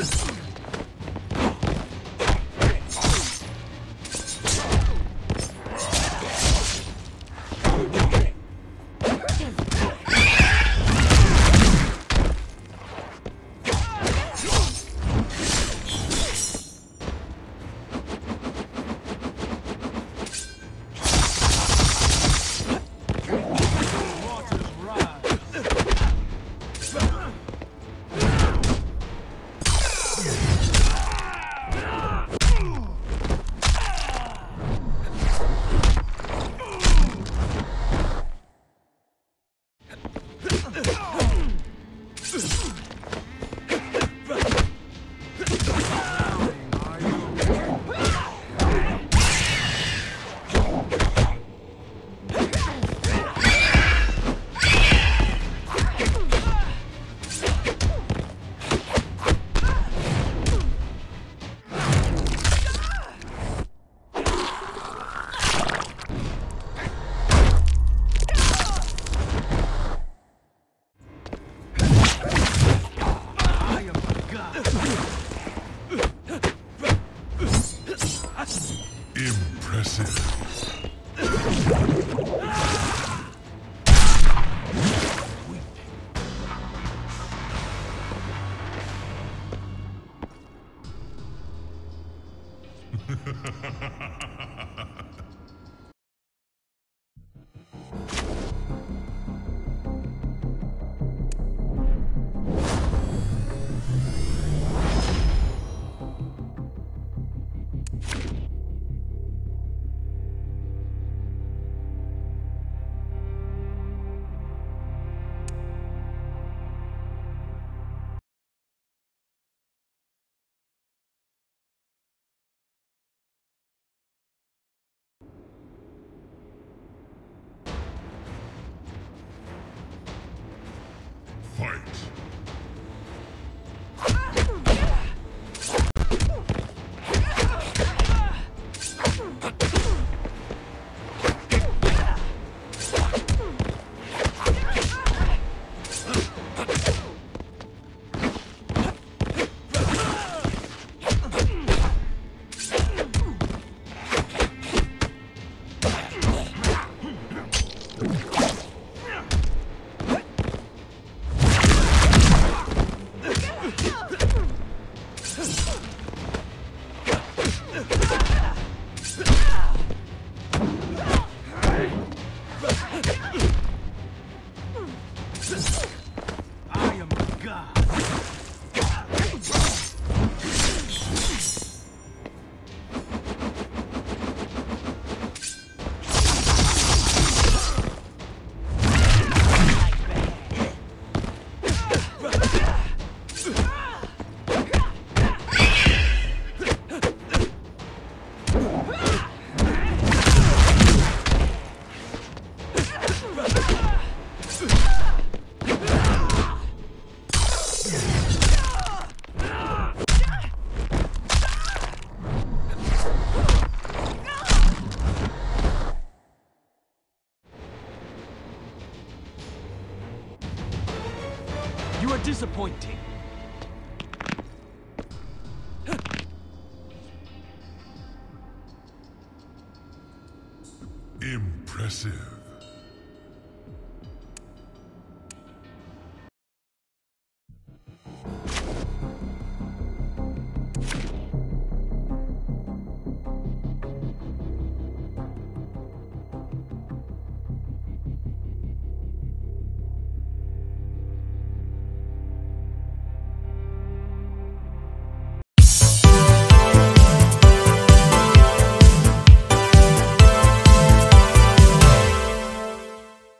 Let's go. Fight! You are disappointing. Impressive.